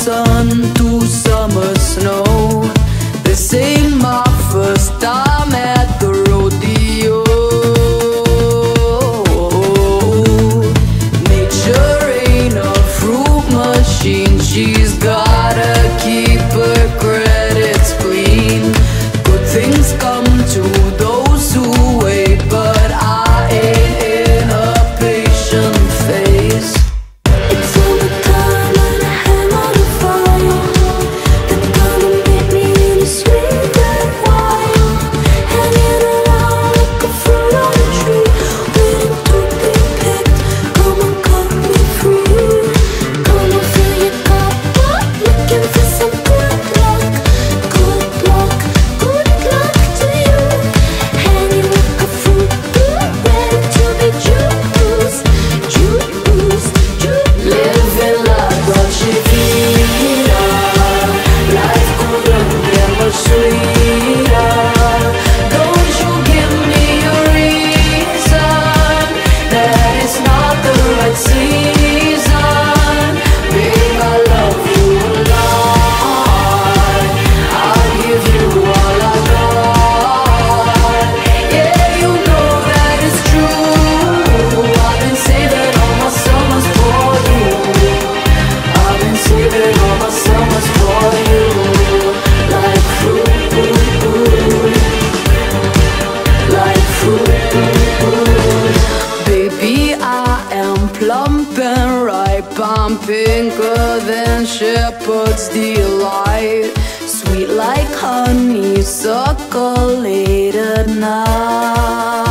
insan. pumping good than shepherd's delight. Sweet like honey, suckle late at night.